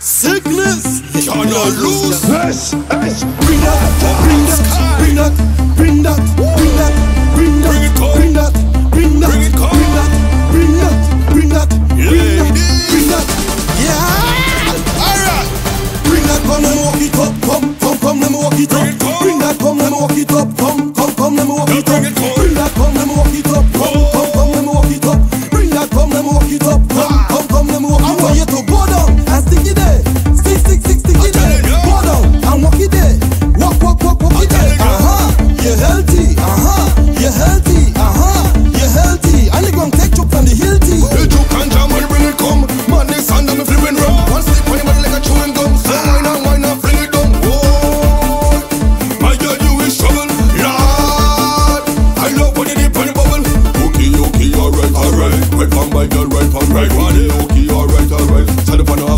Sickness, you're not lose. Bring up, bring up, bring up. Right from right, girl, right from right. One day, okay, alright, alright. Set up on a